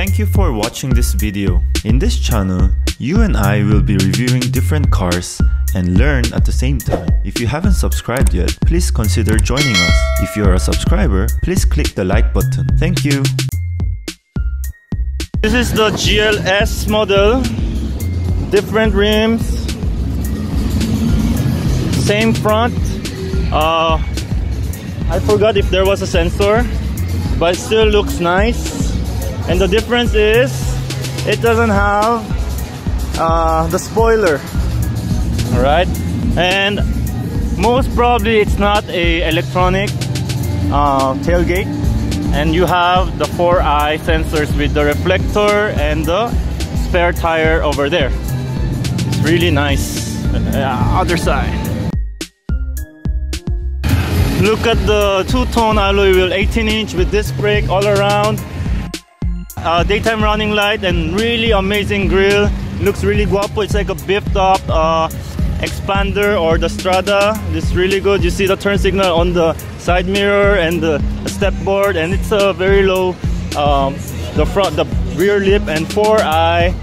Thank you for watching this video. In this channel, you and I will be reviewing different cars and learn at the same time. If you haven't subscribed yet, please consider joining us. If you are a subscriber, please click the like button. Thank you. This is the GLS model. Different rims. Same front. Uh, I forgot if there was a sensor, but it still looks nice. And the difference is it doesn't have uh, the spoiler. Alright, and most probably it's not a electronic uh, tailgate. And you have the four eye sensors with the reflector and the spare tire over there. It's really nice. Uh, other side. Look at the two-tone alloy wheel 18 inch with disc brake all around uh, daytime running light and really amazing grill. Looks really guapo. It's like a beefed up uh, Xpander or the strada. It's really good. You see the turn signal on the side mirror and the step board and it's a very low um, the front the rear lip and four eye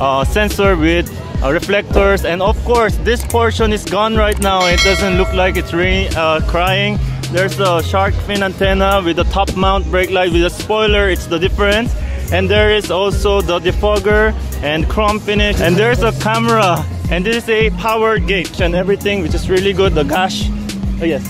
uh, sensor with uh, reflectors. And of course this portion is gone right now. It doesn't look like it's really uh, crying. There's a shark fin antenna with a top mount brake light with a spoiler. It's the difference and there is also the defogger and chrome finish. And there's a camera. And this is a power gauge and everything which is really good. The gosh oh yes.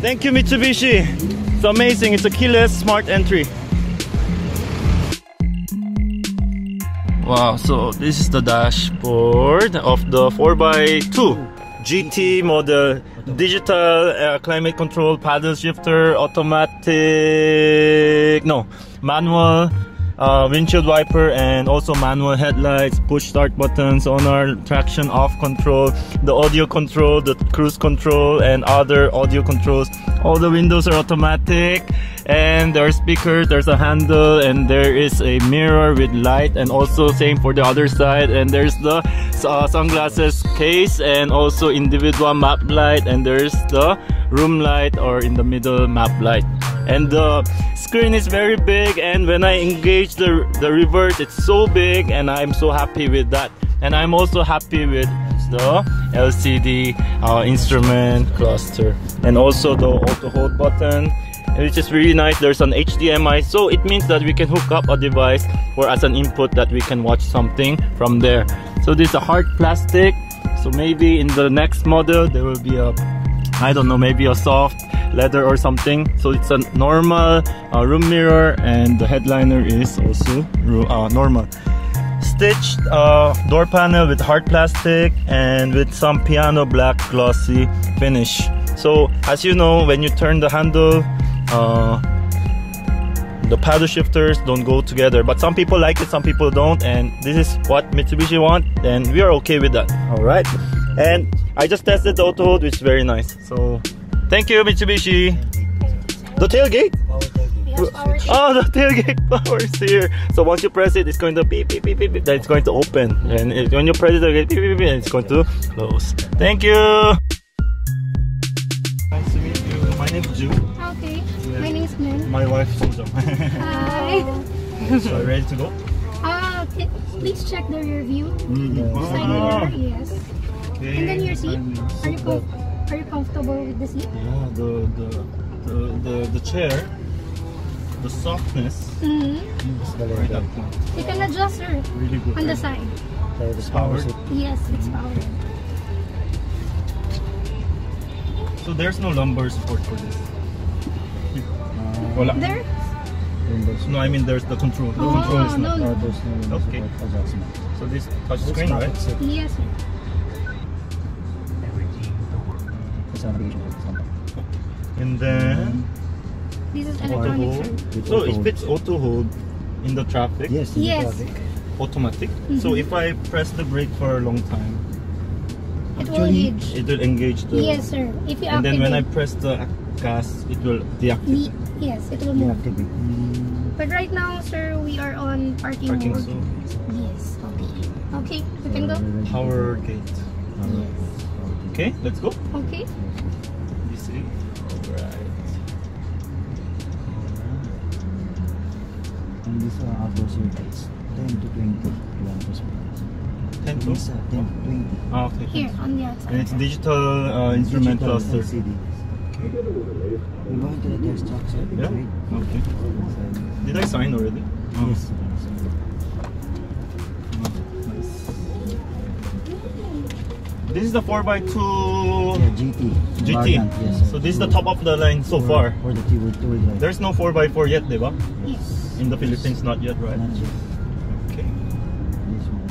Thank you Mitsubishi. It's amazing. It's a keyless smart entry. Wow. So this is the dashboard of the 4x2 GT model digital uh, climate control paddle shifter automatic no manual uh, windshield wiper and also manual headlights push start buttons on our traction off control the audio control the cruise control and other audio controls. All the windows are automatic and there are speakers there's a handle and there is a mirror with light and also same for the other side. And there's the uh, sunglasses case and also individual map light and there's the room light or in the middle map light and the screen is very big and when I engage the, the reverse it's so big and I'm so happy with that. And I'm also happy with the LCD uh, instrument cluster and also the auto hold button which is really nice. There's an HDMI so it means that we can hook up a device or as an input that we can watch something from there. So this is a hard plastic so maybe in the next model there will be a I don't know maybe a soft leather or something. So it's a normal uh, room mirror and the headliner is also uh, normal. Stitched uh, door panel with hard plastic and with some piano black glossy finish. So as you know when you turn the handle uh, the paddle shifters don't go together but some people like it some people don't and this is what Mitsubishi want and we are okay with that. All right. And I just tested the auto hold which is very nice. So thank you Mitsubishi the tailgate Oh, the tailgate power is here. So once you press it, it's going to beep, beep, beep, beep, beep. Then it's going to open. And it, when you press it again, beep, beep, beep, and it's going to close. Thank you. Nice to meet you. My name is Ju. Okay. My name is Min. My wife, Susan. Hi. so, ready to go? Uh, please check the rear view. Mm-hmm. Side mirror, yes. Okay. And then your seat. Are you com are you comfortable with the seat? Yeah, the, the, the, the, the chair, the softness is right up. You can adjust her Really good. on the right? side. It's powered. Yes, it's powered. So there's no lumbar support for this. Wala. There? No, I mean there's the control. The Oh, control is oh, not. no. no Okay. So this touch screen, right? Yes. Sir. It's a navigation for example. And then This is auto electronic, hold. sir. So if it's auto hold in the traffic, Yes, in the Yes. traffic. automatic. So Mhm. if I press the brake for a long time, It will engage. it will engage the. Yes, sir. If you And then when I press the gas, it will deactivate. Ye- yes, it will Yeah, move. could be. But right now, sir, we are on parking, Parking mode. so Yes. Okay. Okay, we can go. power gate. Yes. Okay, let's go. Okay. You see? Alright. And This one outdoor surface. 10 to 20 kilometers per hour. 10 to? It's, uh, 10 to 20. Ah, okay. Here, on the outside. And it's digital uh, instrument Digital cluster. LCD. We're going to the test track, sir. Yeah. Wait. Okay. Did I sign already? Oh, Yes. This is the 4x2 Yeah, GT. GT. Variant, yes. So this is the top of the line so For- far. For the two-wheel two-wheel drive. There's no 4x4 yet, diba? Yes. In the Philippines, not yet, right? Not yet. Okay. This one.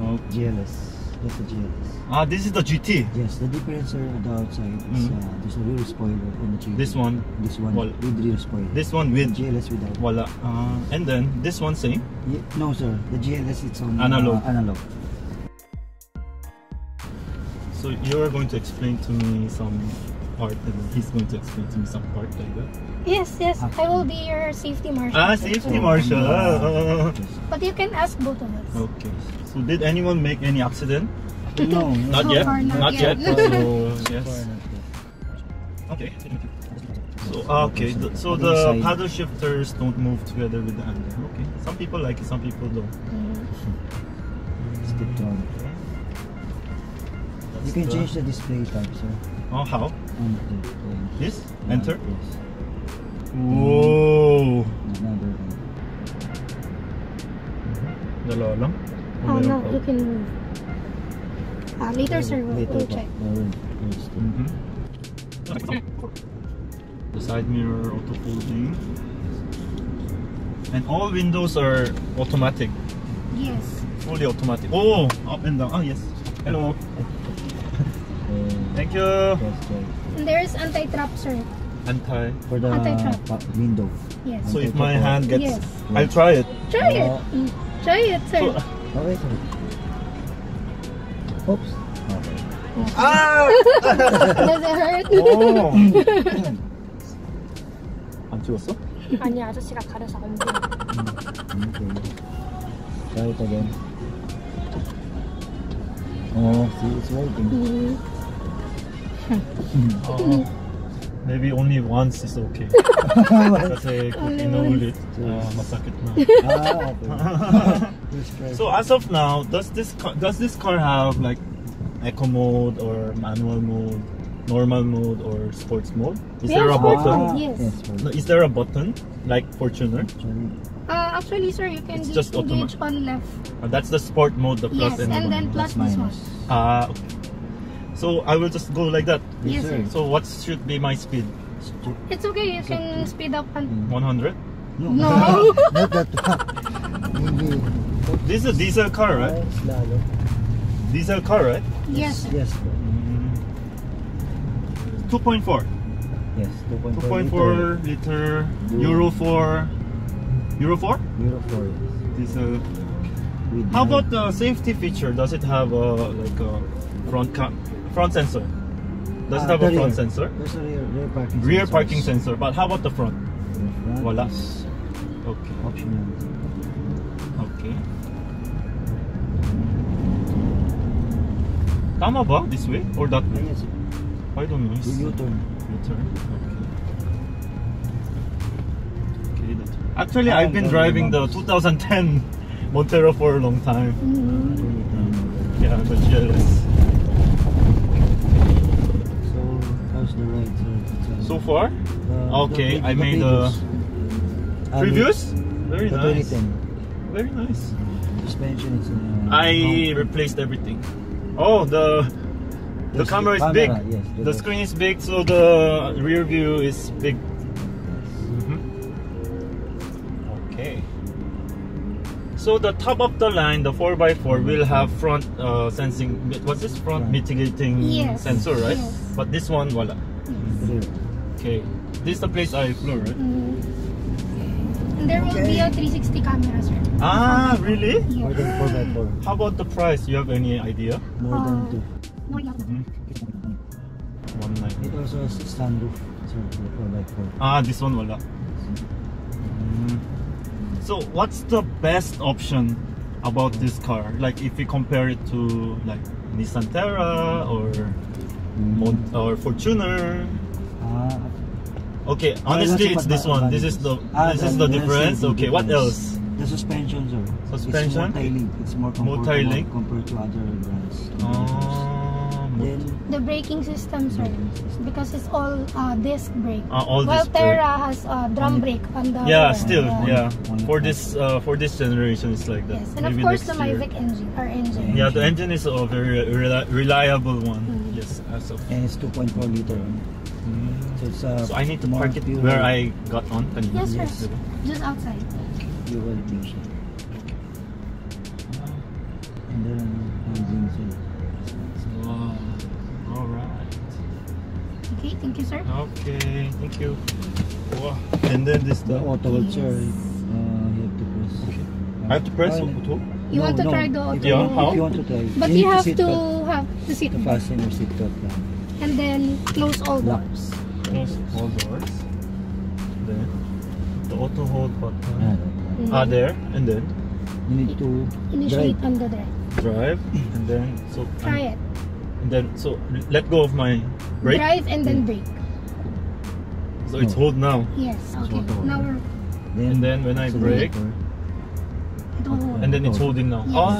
Oh, GLS. That's the GLS. Ah, this is the GT. Yes, the difference on the outside is Mm. uh, there's a rear spoiler on the GT. This one, This one Wal- with rear spoiler. this one the with GLS without. wala. Uh, and then this one same. Ye- no sir, the GLS it's on Analog. Uh, analog. So you're going to explain to me some part, and he's going to explain to me some part like that. Yes, yes. I will be your safety marshal. Ah, safety So- marshal. Ah. But you can ask both of us. Okay. So did anyone make any accident? No, Not So yet. far, not Not yet. yet. So So yes. far, not yet. Okay. So ah, okay. the- So the paddle shifters don't move together with the handle. Okay. Some people like it. Some people don't. Mm. Stick to it. You can change the display type, sir. Oh, how? On the, the This? yeah, Enter. Yes. Whoa. Another one. Dalawa lang? Oh, no, you can move. Ah, later, sir. We'll, Later we'll check. Meron. Yes. Mhm. The side mirror auto folding. And all windows are automatic, Yes. fully automatic. Oh, up and down. Ah, yes. Hello. Uh, Thank you. yes, right. And there's anti-trap, sir. Anti. For the Anti-trap. pa- window. Yes. So if my hand gets, Yes. I'll try it. Try it. Oh. Mm. Try it, sir. So, Okay, sir. Oops. Okay. ah! Does it hurt? oh. 안 찍었어? 아니, 아저씨가 가려서 안 보여. Okay. Try it again. Oh, see, it's working. Mm. Oh. Maybe only once is okay. Kasi kung Only inuulit, ah, masakit na. ah, okay. So as of now, does this car, does this car have like eco mode or manual mode, normal mode or sports mode? Is We there a button? mode. Yes. Yes, No, is there a button like Fortuner? actually, Uh, actually, sir, you can It's just automa- gauge on left. Uh, that's the sport mode, the plus Yes, and, and then minus. plus this one. Ah, okay. So I will just go like that. Yes, sir. So what should be my speed? It's okay, you can speed up and... Hmm. 100? No. No. Not that Maybe. This is a diesel car, right? Yes, lalo. Diesel car, right? Yes, sir. Yes. sir. Hmm. 2.4. Yes. 2.4 2.4 liter Euro 4. Euro 4? Euro 4. yes. Diesel. With How about the safety feature? Does it have a like a front cam front sensor? Does it Ah, have a front rear. sensor? There's a rear, rear parking Rear sensors. parking sensor. But how about the front? The front Wala. Okay. Optional. Okay. Tama ba? This way or that way? yes. I don't know. U-turn. U-turn. Okay. Okay. That. Actually, I've been driving the 2010 Montero for a long time. Mhm. Yeah, the GLS. The ride, sir? It's, uh, So far, the- okay, the- I the made a- previous. Ah, previews. Very nice. 2010. Very nice. Suspension is. Uh, I mount- replaced everything. Oh, the the There's camera is camera, big. yes, the there's- screen is big, so the rear view is big. Mhm. Okay. So the top of the line, the 4x4 will have front uh, sensing. What's this front Front. mitigating Yes, sensor, right? yes. But this one, wala. Rear. Okay. This is the place I flew, right? Mhm. There will be a 360 camera, sir. Ah, really? More Yes. How about the price? You have any idea? More Uh, than 2. Oh, yeah. One night. It also has a sunroof. Sir, for 4x4. Ah, this one wala. Mm. So what's the best option about this car? Like if we compare it to like Nissan Terra or Mon- or Fortuner Okay, honestly, it's this one. This is the Ah, this is the- the the difference. Okay, what else? The suspension, sir. Suspension? It's multi-link. It's more comfortable Multi-link? compared to other brands. Um, Then, The braking system, sir, because it's all uh, disc brake. uh, all While this. brake. Terra has uh, drum brake on the Yeah, rear. still, Yeah. yeah. For this uh, for this generation, it's like that. Yes, and of course next the year. MIVEC engine, our engine. Yeah, the engine is a very reli- reliable one. Mm. Yes, as of. and it's 2.4 liter. So uh, So I need to more park it fuel- where I got on. kanina. Yes, sir. Yes. Diba? Just outside. fuel efficient. And then engine, sir. Wow. All right. Okay, thank you, sir. Okay. Thank you. Wow. And then this The the. auto hold, sir. Uh, you have to press. Okay. I have to press Ah, auto. You no, want to no. try the auto? Yeah, how? If you want to try. But need you have sit to have the seat To belt fasten your seatbelt lang. and then close all Lock. doors. Close all doors. Then the auto hold button. Mhm. Ah, there and then You need to Initiate drive. on the drive. drive and then so Try it. and then so let go of my brake. Drive and then brake. So it's hold now. Yes. Okay. auto. Now we're And then when I brake, it will hold. and then it's holding now. Yes. Ah.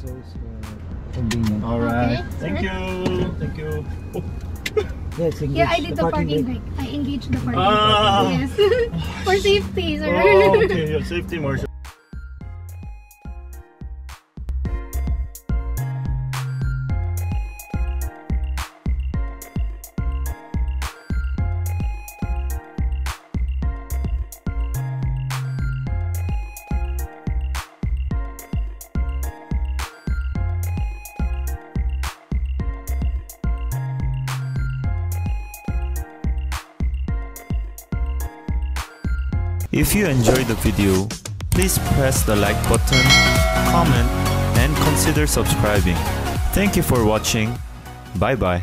So it's uh, convenient. All right. Okay, Thank you. Thank you. Oh, Yes, engage Yeah, I did the parking brake. I engaged the parking Ah. brake. Yes. For safety, sir. oh okay. Your safety marshal. If you enjoyed the video, please press the like button, comment, and consider subscribing. Thank you for watching. Bye bye.